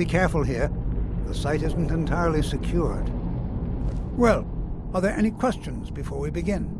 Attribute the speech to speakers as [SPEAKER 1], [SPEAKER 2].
[SPEAKER 1] Be careful here. The site isn't entirely secured. Well, are there any questions before we begin?